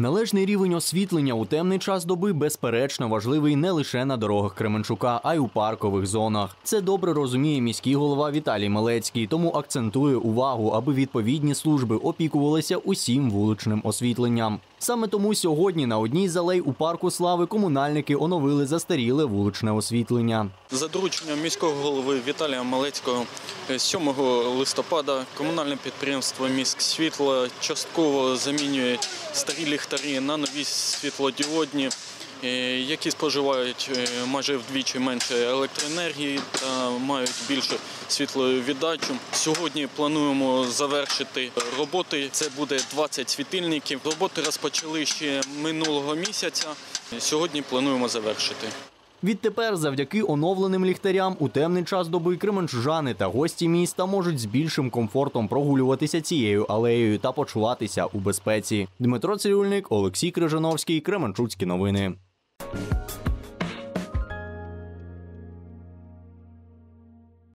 Належний рівень освітлення у темний час доби безперечно важливий не лише на дорогах Кременчука, а й у паркових зонах. Це добре розуміє міський голова Віталій Малецький, тому акцентує увагу, аби відповідні служби опікувалися усім вуличним освітленням. Саме тому сьогодні на одній з алей у парку слави комунальники оновили застаріле вуличне освітлення. За дорученням міського голови Віталія Малецького е, 7 листопада комунальне підприємство Міськ світло частково замінює старі ліхтарі на нові світлодіодні, е, які споживають е, майже вдвічі менше електроенергії та мають більшу світловіддачу. Сьогодні плануємо завершити роботи. Це буде 20 світильників. Роботи розпочали ще минулого місяця. Сьогодні плануємо завершити. Відтепер, завдяки оновленим ліхтарям, у темний час доби кременчужани та гості міста можуть з більшим комфортом прогулюватися цією алеєю та почуватися у безпеці. Дмитро Цирюльник, Олексій Крижановський, Кременчуцькі новини. Thank you.